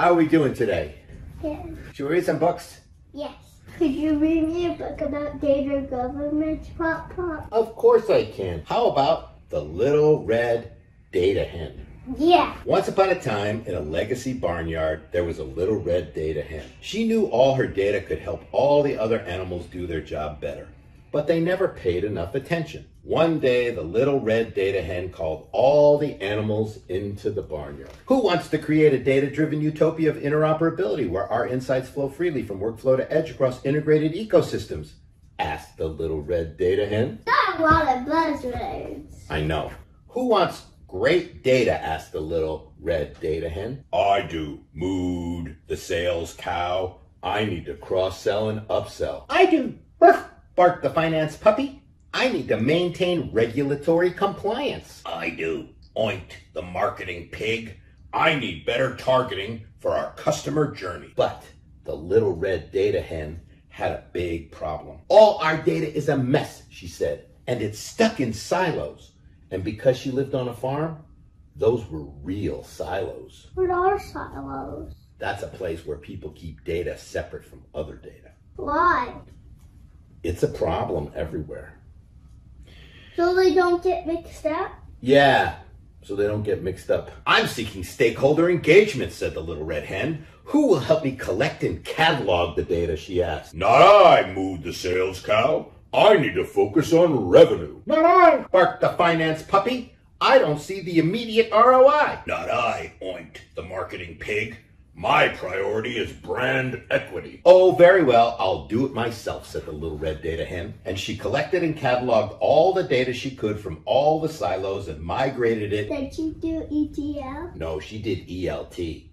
How are we doing today? Yeah. Should we read some books? Yes. Could you read me a book about data governance, Pop Pop? Of course I can. How about The Little Red Data Hen? Yeah. Once upon a time, in a legacy barnyard, there was a little red data hen. She knew all her data could help all the other animals do their job better, but they never paid enough attention. One day, the little red data hen called all the animals into the barnyard. Who wants to create a data driven utopia of interoperability where our insights flow freely from workflow to edge across integrated ecosystems? asked the little red data hen. Not a lot of buzzwords. I know. Who wants great data? asked the little red data hen. I do. Mood, the sales cow. I need to cross sell and upsell. I do. Ruff, barked the finance puppy. I need to maintain regulatory compliance. I do. Oint the marketing pig. I need better targeting for our customer journey. But the little red data hen had a big problem. All our data is a mess, she said, and it's stuck in silos. And because she lived on a farm, those were real silos. What are silos? That's a place where people keep data separate from other data. Why? It's a problem everywhere. So they don't get mixed up? Yeah, so they don't get mixed up. I'm seeking stakeholder engagement, said the little red hen. Who will help me collect and catalog the data, she asked. Not I, mooed the sales cow. I need to focus on revenue. Not I, barked the finance puppy. I don't see the immediate ROI. Not I, oinked the marketing pig. My priority is brand equity. Oh, very well. I'll do it myself, said the little red data hen. And she collected and cataloged all the data she could from all the silos and migrated it. Did you do ETL? No, she did ELT.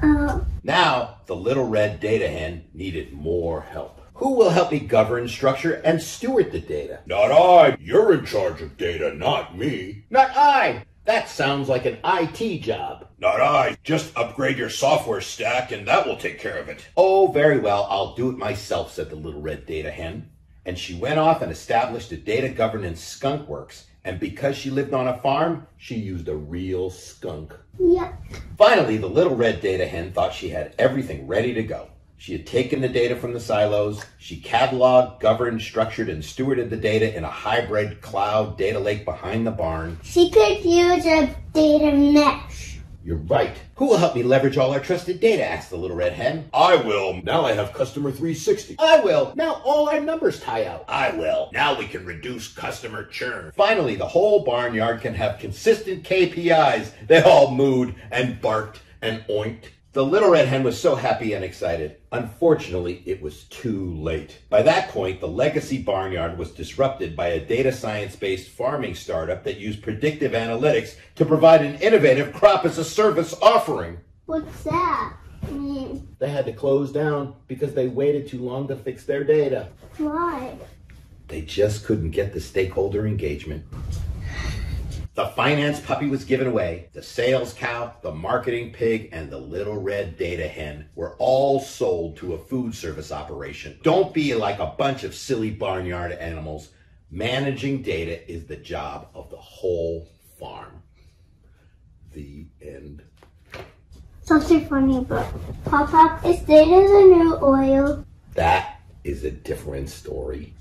Um, Now, the little red data hen needed more help. Who will help me govern, structure, and steward the data? Not I. You're in charge of data, not me. Not I. That sounds like an IT job. Not I. Just upgrade your software stack and that will take care of it. Oh, very well. I'll do it myself, said the little red data hen. And she went off and established a data governance skunk works. And because she lived on a farm, she used a real skunk. yeah. Finally, the little red data hen thought she had everything ready to go. She had taken the data from the silos, she cataloged, governed, structured, and stewarded the data in a hybrid cloud data lake behind the barn. She could use a data mesh. You're right. Who will help me leverage all our trusted data? asked the little red hen. I will. Now I have customer 360. I will. Now all our numbers tie out. I will. Now we can reduce customer churn. Finally, the whole barnyard can have consistent KPIs. They all mooed and barked and oinked. The little red hen was so happy and excited. Unfortunately, it was too late. By that point, the legacy barnyard was disrupted by a data science based farming startup that used predictive analytics to provide an innovative crop as a service offering. What's that? Mean, They had to close down because they waited too long to fix their data. why? They just couldn't get the stakeholder engagement. The finance puppy was given away. The sales cow, the marketing pig, and the little red data hen were all sold to a food service operation. Don't be like a bunch of silly barnyard animals. Managing data is the job of the whole farm. The end. Something funny, but Pop Pop, is data the new oil? That is a different story.